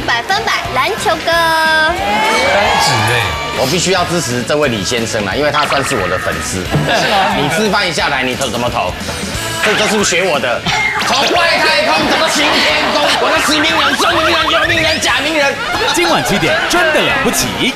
百分百篮球哥。单指哎，我必须要支持这位李先生啊，因为他算是我的粉丝。你示范一下来，你投怎么投？这这是不是学我的？从外太空怎么擎天宫？我的实名人、真名人、有名人、假名人。今晚七点，真的了不起。